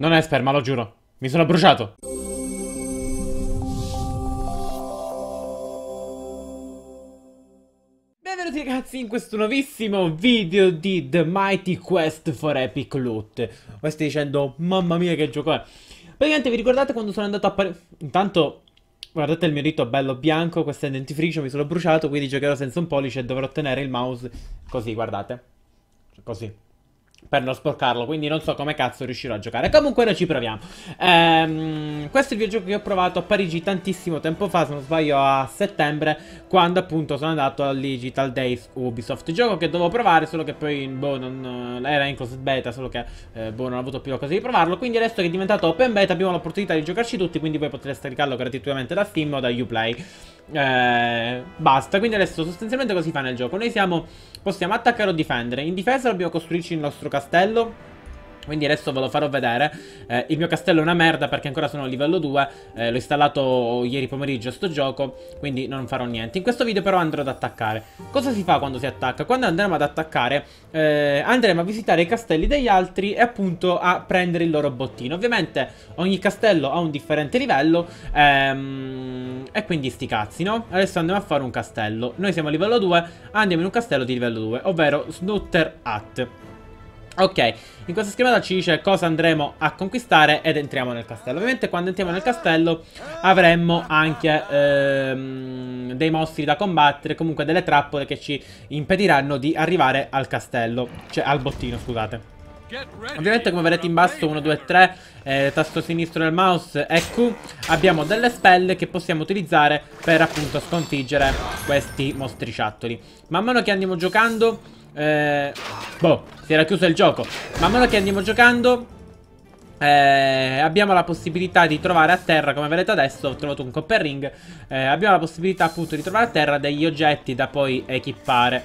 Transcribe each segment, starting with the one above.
Non è sperma, lo giuro. Mi sono bruciato. Benvenuti ragazzi in questo nuovissimo video di The Mighty Quest for Epic Loot. Voi stai dicendo, mamma mia che gioco è. Praticamente vi ricordate quando sono andato a apparire... Intanto, guardate il mio dito bello bianco, questo è dentifricio, mi sono bruciato, quindi giocherò senza un pollice e dovrò tenere il mouse così, guardate. Così per non sporcarlo, quindi non so come cazzo riuscirò a giocare. Comunque noi ci proviamo. Ehm, questo è il videogioco che ho provato a Parigi tantissimo tempo fa, se non sbaglio a settembre, quando appunto sono andato al Digital Days Ubisoft. Gioco che dovevo provare, solo che poi, boh, non, era in closed beta, solo che, eh, boh, non ho avuto più l'occasione di provarlo. Quindi adesso che è diventato open beta abbiamo l'opportunità di giocarci tutti, quindi voi potrete scaricarlo gratuitamente da Steam o da Uplay. Eh, basta, quindi adesso sostanzialmente così fa nel gioco. Noi siamo, possiamo attaccare o difendere. In difesa dobbiamo costruirci il nostro castello quindi adesso ve lo farò vedere. Eh, il mio castello è una merda perché ancora sono a livello 2. Eh, l'ho installato ieri pomeriggio sto gioco, quindi non farò niente. In questo video però andrò ad attaccare. Cosa si fa quando si attacca? Quando andremo ad attaccare eh, andremo a visitare i castelli degli altri e appunto a prendere il loro bottino. Ovviamente ogni castello ha un differente livello ehm, e quindi sti cazzi, no? Adesso andiamo a fare un castello. Noi siamo a livello 2, andiamo in un castello di livello 2, ovvero Snutter Hut. Ok, in questa schermata ci dice cosa andremo a conquistare ed entriamo nel castello. Ovviamente quando entriamo nel castello avremmo anche ehm, dei mostri da combattere, comunque delle trappole che ci impediranno di arrivare al castello, cioè al bottino, scusate. Ovviamente come vedete in basso 1, 2, 3 eh, Tasto sinistro del mouse e Q Abbiamo delle spelle che possiamo utilizzare Per appunto sconfiggere questi mostriciattoli Man mano che andiamo giocando eh, boh, si era chiuso il gioco. Man mano che andiamo giocando... Eh, abbiamo la possibilità di trovare a terra, come vedete adesso, ho trovato un copper ring. Eh, abbiamo la possibilità appunto di trovare a terra degli oggetti da poi equipare.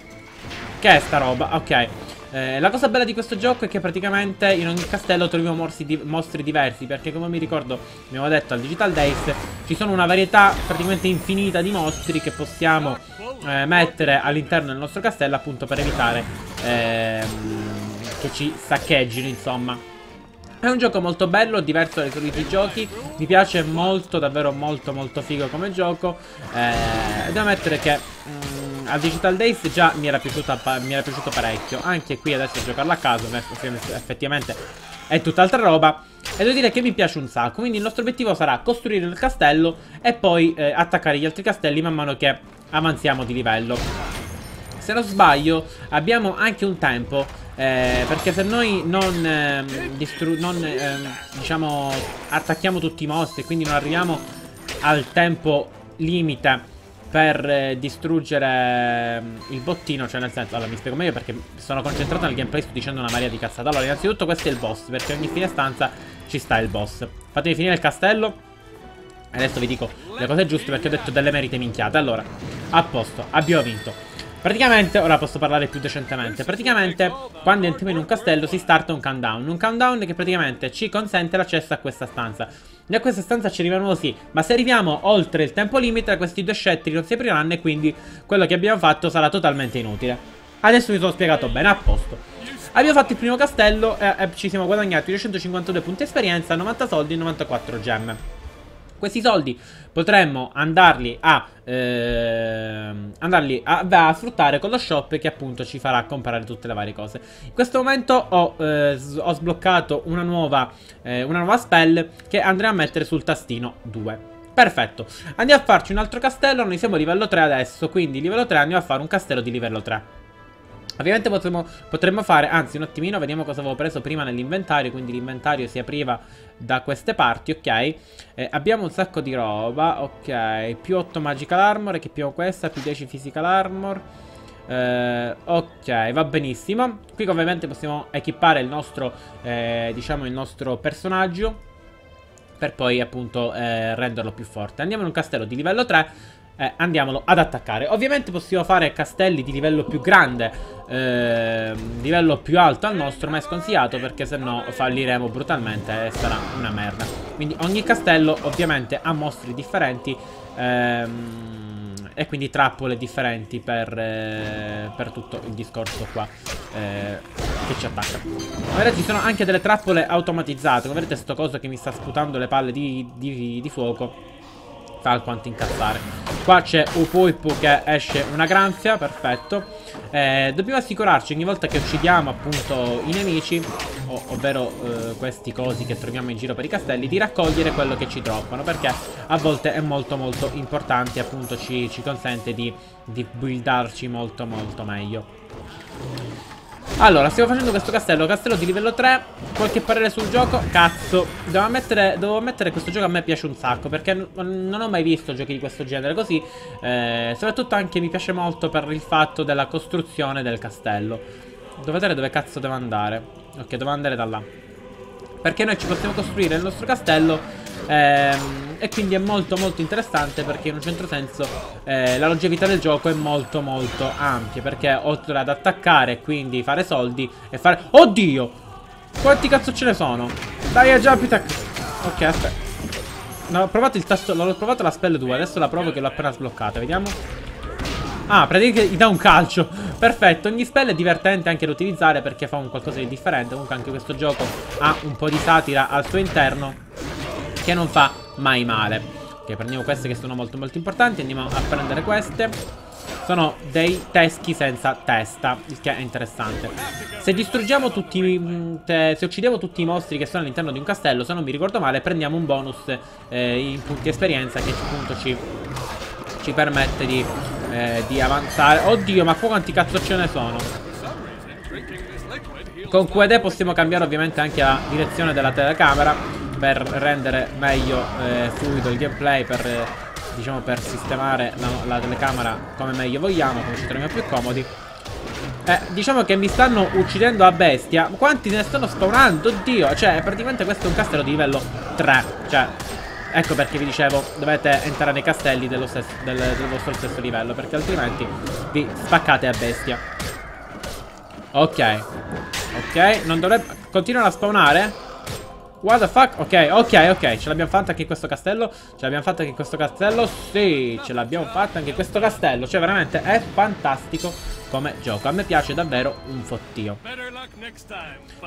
Che è sta roba? Ok. Eh, la cosa bella di questo gioco è che praticamente in ogni castello troviamo di mostri diversi Perché come mi ricordo, abbiamo detto al Digital Days Ci sono una varietà praticamente infinita di mostri che possiamo eh, mettere all'interno del nostro castello appunto per evitare ehm, che ci saccheggino insomma. È un gioco molto bello, diverso dai soliti giochi. Mi piace molto, davvero molto molto figo come gioco. Eh, Devo ammettere che mm, al Digital Days già mi era, mi era, piaciuto parecchio. Anche qui adesso giocarlo a caso Effettivamente è tutt'altra roba. E devo dire che mi piace un sacco. Quindi il nostro obiettivo sarà costruire il castello E poi eh, attaccare gli altri castelli man mano che avanziamo di livello. Se non sbaglio abbiamo anche un tempo eh, perché se noi non, eh, non eh, diciamo attacchiamo tutti i mostri quindi non arriviamo al tempo limite per eh, distruggere ehm, il bottino, cioè nel senso, allora mi spiego meglio perché sono concentrato nel gameplay, sto dicendo una marea di cazzate. Allora, innanzitutto questo è il boss, perché ogni fine stanza ci sta il boss. Fatemi finire il castello Adesso vi dico le cose giuste perché ho detto delle merite minchiate. Allora, a posto, abbiamo vinto. Praticamente, ora posso parlare più decentemente Praticamente, quando entriamo in un castello si starta un countdown Un countdown che praticamente ci consente l'accesso a questa stanza E a questa stanza ci arriviamo sì Ma se arriviamo oltre il tempo limite questi due scettri non si apriranno E quindi quello che abbiamo fatto sarà totalmente inutile. Adesso vi sono spiegato bene, a posto. Abbiamo fatto il primo castello e, e ci siamo guadagnati 252 punti esperienza, 90 soldi e 94 gemme questi soldi potremmo andarli a, eh, andarli a, a, sfruttare con lo shop che appunto ci farà comprare tutte le varie cose. In questo momento ho, eh, ho sbloccato una nuova, eh, una nuova spell che andremo a mettere sul tastino 2. Perfetto, andiamo a farci un altro castello, noi siamo livello 3 adesso, quindi livello 3 andiamo a fare un castello di livello 3. Ovviamente potremmo, potremmo, fare, anzi un attimino, vediamo cosa avevo preso prima nell'inventario, quindi l'inventario si apriva da queste parti, ok? Eh, abbiamo un sacco di roba, ok, più 8 magical armor, equipiamo questa, più 10 physical armor, eh, ok, va benissimo. Qui ovviamente possiamo equipare il nostro, eh, diciamo, il nostro personaggio per poi appunto eh, renderlo più forte. Andiamo in un castello di livello 3 eh, andiamolo ad attaccare. Ovviamente possiamo fare castelli di livello più grande, eh, livello più alto al nostro, ma è sconsigliato perché se no falliremo brutalmente e sarà una merda. Quindi ogni castello ovviamente ha mostri differenti ehm, e quindi trappole differenti per, eh, per tutto il discorso qua eh, che ci attacca. Vedete ci sono anche delle trappole automatizzate, come vedete sto coso che mi sta sputando le palle di, di, di fuoco fa alquanto incazzare. Qua c'è Upuipu che esce una granzia, perfetto. Eh, dobbiamo assicurarci ogni volta che uccidiamo appunto i nemici, o, ovvero eh, questi cosi che troviamo in giro per i castelli, di raccogliere quello che ci droppano, perché a volte è molto molto importante, appunto ci, ci consente di, di buildarci molto molto meglio. Allora, stiamo facendo questo castello, castello di livello 3 Qualche parere sul gioco? Cazzo. Devo ammettere, devo ammettere questo gioco a me piace un sacco Perché non ho mai visto giochi di questo genere così eh, Soprattutto anche mi piace molto per il fatto della costruzione del castello. Devo vedere dove cazzo devo andare? Ok, devo andare da là. Perché noi ci possiamo costruire il nostro castello Ehm, e quindi è molto molto interessante perché in un certo senso eh, la longevità del gioco è molto molto ampia perché oltre ad attaccare quindi fare soldi e fare... Oddio! Quanti cazzo ce ne sono? Dai a Jumpitech! Ok, aspetta. No, ho provato il tasto... L'ho provato la spell 2, adesso la provo che l'ho appena sbloccata, vediamo. Ah, praticamente gli dà un calcio. Perfetto, ogni spell è divertente anche da utilizzare perché fa un qualcosa di differente. Comunque anche questo gioco ha un po' di satira al suo interno che non fa mai male. Ok, prendiamo queste che sono molto molto importanti, andiamo a prendere queste. Sono dei teschi senza testa, il che è interessante. Se distruggiamo tutti, mm, se uccidiamo tutti i mostri che sono all'interno di un castello, se non mi ricordo male, prendiamo un bonus eh, in punti esperienza che appunto ci, ci permette di, eh, di avanzare. Oddio, ma qua quanti cazzo ce ne sono? Con QED possiamo cambiare ovviamente anche la direzione della telecamera per rendere meglio eh, fluido il gameplay, per, eh, diciamo, per sistemare la, la, telecamera come meglio vogliamo, come ci troviamo più comodi. Eh, diciamo che mi stanno uccidendo a bestia. Quanti ne stanno spawnando? Oddio, cioè, praticamente questo è un castello di livello 3. Cioè, ecco perché vi dicevo, dovete entrare nei castelli stesso, del, del vostro stesso livello, perché altrimenti vi spaccate a bestia. Ok. Ok, non dovrebbe... Continuano a spawnare? What the fuck? Ok, ok, ok. Ce l'abbiamo fatta anche in questo castello. Ce l'abbiamo fatta anche in questo castello. Sì, ce l'abbiamo fatta anche in questo castello. Cioè, veramente è fantastico come gioco. A me piace davvero un fottio.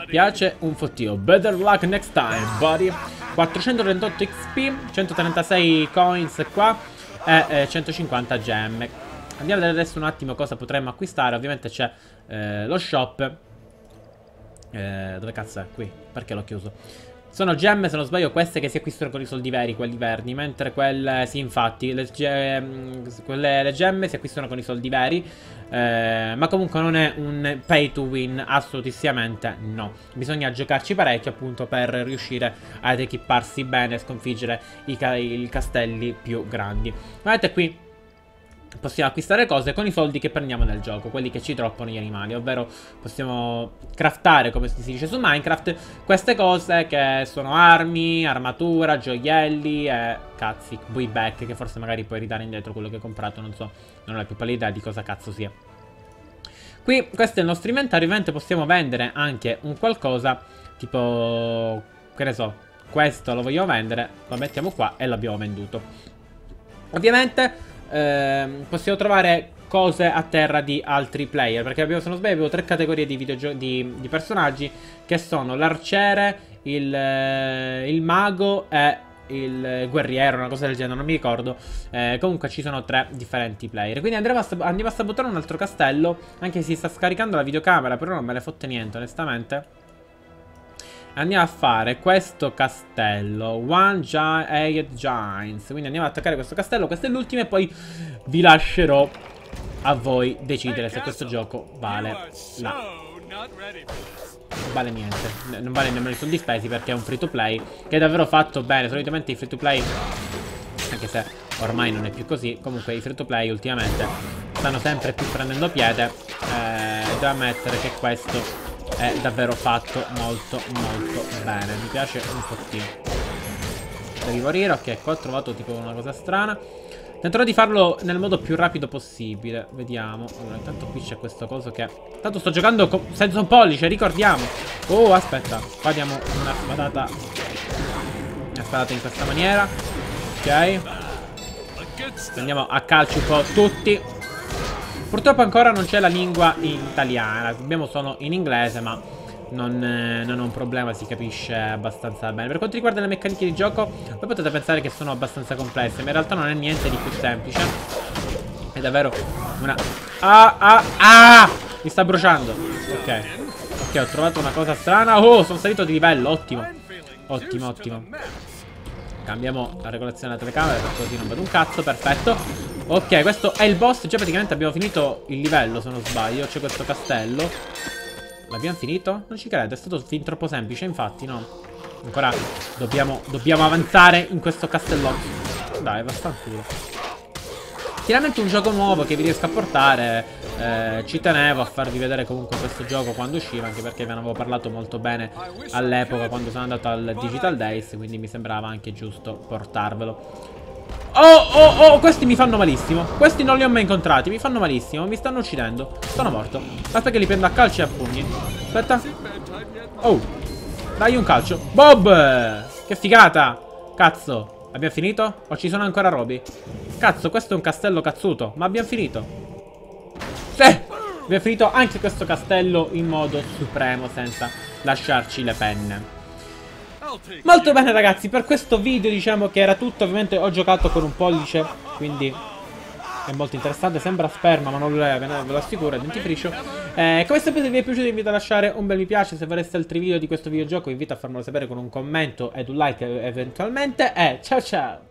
Piace un fottio. Better luck next time, buddy. 438 XP, 136 coins qua e eh, 150 gemme. Andiamo a vedere adesso un attimo cosa potremmo acquistare. Ovviamente c'è eh, lo shop. Eh, dove cazzo è? Qui. Perché l'ho chiuso? Sono gemme, se non sbaglio, queste che si acquistano con i soldi veri, quelli verdi. Mentre quelle, sì, infatti, le, ge quelle, le gemme si acquistano con i soldi veri. Eh, ma comunque non è un pay to win, assolutissimamente no. Bisogna giocarci parecchio, appunto, per riuscire ad equiparsi bene e sconfiggere i, ca i castelli più grandi. Vedete qui possiamo acquistare cose con i soldi che prendiamo nel gioco, quelli che ci droppano gli animali, ovvero possiamo craftare, come si dice su Minecraft, queste cose che sono armi, armatura, gioielli e cazzi, buyback, che forse magari puoi ridare indietro quello che hai comprato, non so, non ho la più pallida idea di cosa cazzo sia. Qui, questo è il nostro inventario, ovviamente possiamo vendere anche un qualcosa, tipo, che ne so, questo lo voglio vendere, lo mettiamo qua e l'abbiamo venduto. Ovviamente eh, possiamo trovare cose a terra di altri player. Perché abbiamo, se non sbaglio, abbiamo tre categorie di, di, di personaggi che sono l'arciere, il, eh, il, mago e il guerriero, una cosa del genere, non mi ricordo. Eh, comunque ci sono tre differenti player. Quindi a andiamo a sabotare un altro castello. Anche se si sta scaricando la videocamera, però non me ne fotte niente, onestamente. Andiamo a fare questo castello. One Giant Giants. Quindi andiamo ad attaccare questo castello. Questo è l'ultimo e poi vi lascerò a voi decidere se questo gioco vale la... Non vale niente. Non vale nemmeno i soldi spesi perché è un free to play che è davvero fatto bene. Solitamente i free to play, anche se ormai non è più così, comunque i free to play ultimamente stanno sempre più prendendo piede. Eh, devo ammettere che questo è davvero fatto molto molto bene. Mi piace un pochino. Devi morire ok qua ho trovato tipo una cosa strana. Tenterò di farlo nel modo più rapido possibile. Vediamo. Allora intanto qui c'è questo coso che tanto sto giocando senza un pollice ricordiamo. Oh aspetta. Qua diamo una spadata. Una spadata in questa maniera. Ok. Andiamo a calcio un po' tutti. Purtroppo ancora non c'è la lingua in italiana. Abbiamo solo in inglese, ma non, eh, non, è un problema, si capisce abbastanza bene. Per quanto riguarda le meccaniche di gioco, voi potete pensare che sono abbastanza complesse, ma in realtà non è niente di più semplice. È davvero una... Ah, ah, ah! Mi sta bruciando. Ok. Ok, ho trovato una cosa strana. Oh, sono salito di livello, ottimo. Ottimo, ottimo. Cambiamo la regolazione della telecamera per così non vedo un cazzo, perfetto. Ok, questo è il boss, già praticamente abbiamo finito il livello se non sbaglio. C'è questo castello. L'abbiamo finito? Non ci credo, è stato fin troppo semplice, infatti, no. Ancora dobbiamo, dobbiamo avanzare in questo castellotto. Dai, vaffanculo. Finalmente un gioco nuovo che vi riesco a portare eh, Ci tenevo a farvi vedere comunque questo gioco quando usciva Anche perché ve ne avevo parlato molto bene all'epoca quando sono andato al Digital Days Quindi mi sembrava anche giusto portarvelo Oh, oh, oh, questi mi fanno malissimo Questi non li ho mai incontrati, mi fanno malissimo Mi stanno uccidendo, sono morto Aspetta che li prendo a calci e a pugni Aspetta Oh, dai un calcio Bob, che figata Cazzo, abbiamo finito? O ci sono ancora robi? Cazzo, questo è un castello cazzuto. Ma abbiamo finito. Sì! Abbiamo finito anche questo castello in modo supremo, senza lasciarci le penne. Molto bene ragazzi, per questo video diciamo che era tutto. Ovviamente ho giocato con un pollice, quindi è molto interessante. Sembra sperma, ma non lo è, ve lo assicuro, è dentifricio. Eh, come sempre se vi è piaciuto vi invito a lasciare un bel mi piace. Se vorreste altri video di questo videogioco vi invito a farmelo sapere con un commento ed un like eventualmente. E ciao ciao!